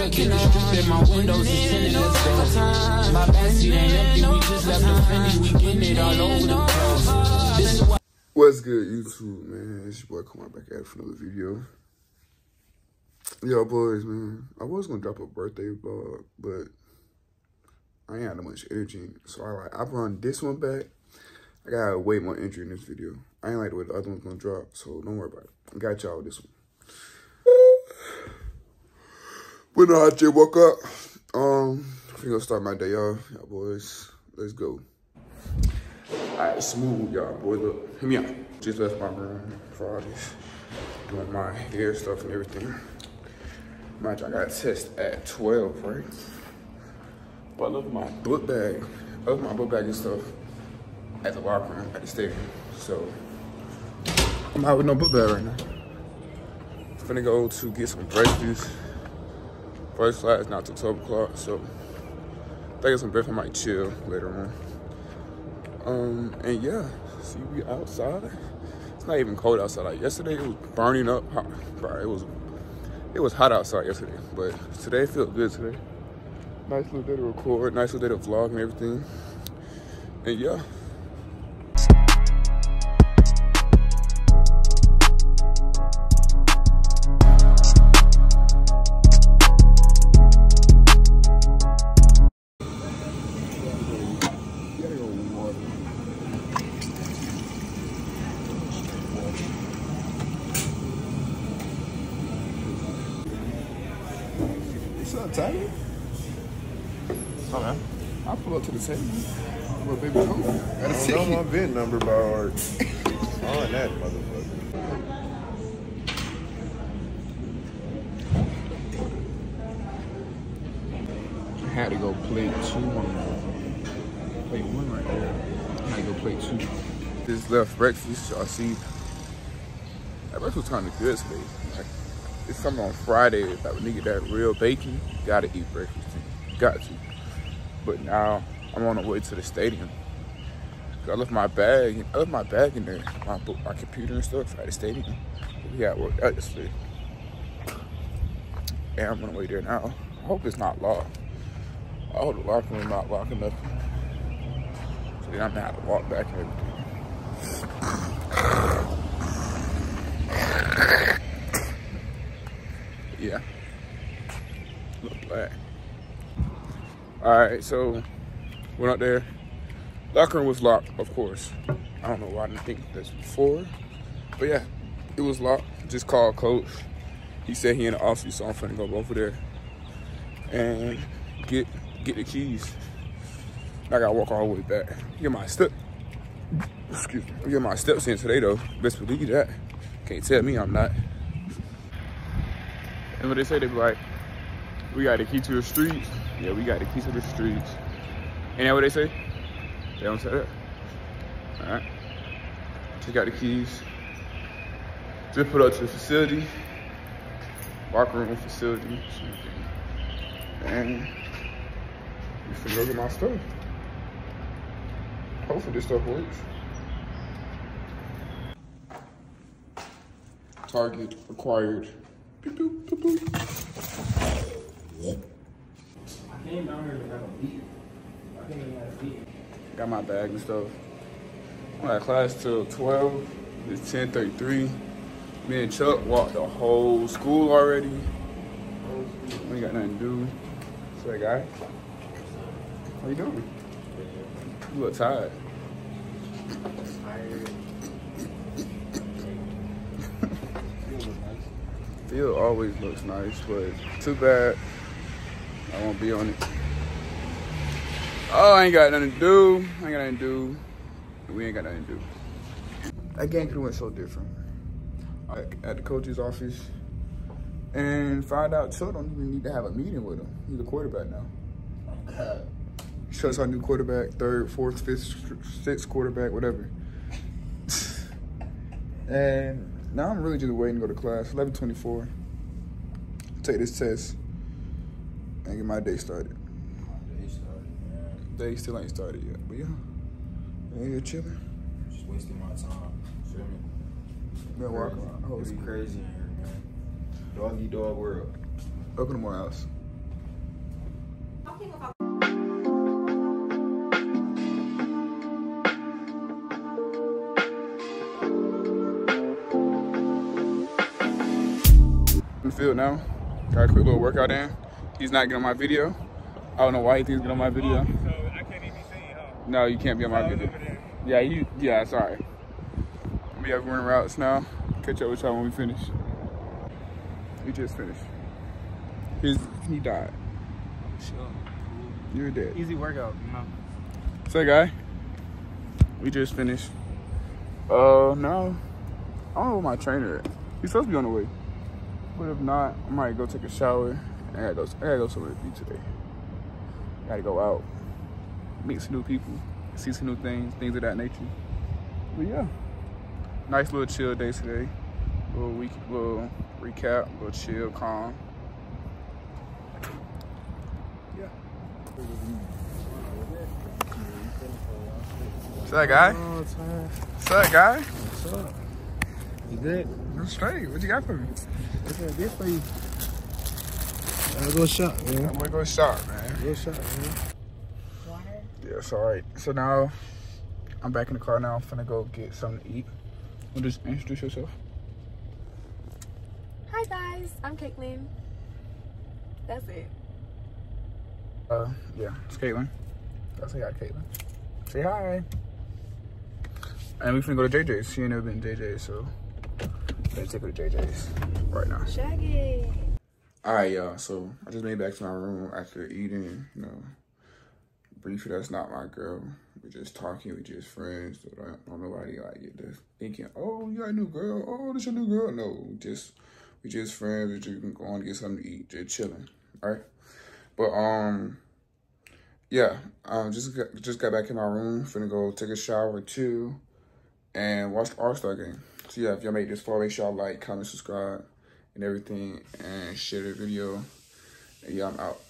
my windows go. My backseat ain't empty. We just left the. We getting it all over the. This is why. What's good, YouTube, man? It's your boy coming back at for another video. Yo, boys, man. I was gonna drop a birthday vlog, but I ain't had that much energy. So I like I run this one back. I got way more energy in this video. I ain't like the way the other one's gonna drop, so don't worry about it. I got y'all this one. But no, I just woke up. Um, we gonna start my day off, y'all boys. Let's go. Alright, smooth, y'all boy. Look, hear me out. Just left my room for all this. Doing my hair stuff and everything. Mind you, I got a test at 12, right? But I left my book bag. I left my book bag and stuff at the locker room at the stadium. So I'm out with no book bag right now. I'm finna go to get some breakfast. First is not till 12 o'clock, so I think some breakfast I might chill later on. Um, and yeah, see, we outside. It's not even cold outside. Like yesterday, it was burning up. Hot. Bro, it was, it was hot outside yesterday, but today feels good today. Nice little day to record, nice little day to vlog and everything. And yeah. Tyler? Oh, man. I'll pull up to the table. Little baby home. I don't know my VIN number by heart. On that motherfucker. I had to go play two on play one right there. I had to go play two. Just left breakfast. I see that breakfast was kind of good today. It's something on Friday. If I would get that real bacon, gotta eat breakfast. Got to. But now I'm on the way to the stadium. I left my bag. I left my bag in there. My book, my computer and stuff at the stadium. We got work out yesterday. And I'm on the way there now. I hope it's not locked. I hope the locker room not locking up. So then I'm gonna have to walk back and everything. Yeah. Look black. Alright, so went up there. Locker room was locked, of course. I don't know why I didn't think this before. But yeah, it was locked. Just called coach. He said he in the office, so I'm finna go over there and get get the keys. I gotta walk all the way back. Get my step. Excuse me. Get my steps in today though. Best believe that. Can't tell me I'm not. And what they say, they be like, we got the key to the streets. Yeah, we got the key to the streets. Ain't that what they say? They don't say that. All right. Just got the keys. Just put up to the facility. Locker room facility. And we finna go get my stuff. Hopefully this stuff works. Target acquired. I came down here to have a beer. I here to have a beer. Got my bag and stuff. I'm at class till 12. It's 10:33. Me and Chuck walked the whole school already. We ain't got nothing to do. So, guy, how you doing? You look tired. Field always looks nice, but too bad I won't be on it. Oh, I ain't got nothing to do. I ain't got nothing to do. We ain't got nothing to do. That game could have went so different. Like at the coach's office and find out Chuck don't even need to have a meeting with him. He's a quarterback now. Chuck's our new quarterback, third, fourth, fifth, sixth quarterback, whatever. and now I'm really just waiting to go to class. 11:24. Take this test and get my day started. Day still ain't started yet, but yeah. Yeah, you're chilling. Just wasting my time. Feel me? Been walking around. Oh, It's crazy in here, man. Dog eat dog world. Welcome to Morehouse. the field now. Got a quick little workout in. He's not getting on my video. I don't know why he thinks he's getting on my video. So I can't even see you, huh? No, you can't be on my video. Yeah, you. Yeah, sorry. We have running routes now. Catch up with y'all when we finish. We just finished. His he died. Sure. You're dead. Easy workout, you know. Say, guy. We just finished. Uh, no. I don't know where my trainer at. He's supposed to be on the way. But if not, I might go take a shower. I gotta go, I gotta go somewhere to today. Gotta go out, meet some new people, see some new things, things of that nature. But yeah, nice little chill day today. Little week, little recap, little chill, calm. Yeah. What's that guy? Oh, it's fine. What's that guy? What's up? You good? I'm straight. What you got for me? What's that good for you? Uh, go shop, man. I'm gonna go shop, man. Go shop, man. Yeah, it's all right. So now I'm back in the car now. I'm finna go get something to eat. Well, just introduce yourself. Hi guys, I'm Caitlin. That's it. Uh, yeah, it's Caitlin. I'll say hi, Caitlin. Say hi. And we finna go to JJ's. She ain't never been to JJ's, so let's take her to JJ's right now. Shaggy. All right, y'all. So I just made it back to my room after eating. You know, briefly, that's not my girl. We're just talking. We're just friends. So don't, don't nobody like get this thinking, oh, you got a new girl. Oh, this your new girl. No, just we just friends. We just going to get something to eat. Just chilling. All right. But um, yeah. Um, just got, just got back in my room. Finna go take a shower too, and watch the All Star game. So yeah, if y'all make this far, make sure y'all like, comment, subscribe and everything and share the video. And yeah, I'm out.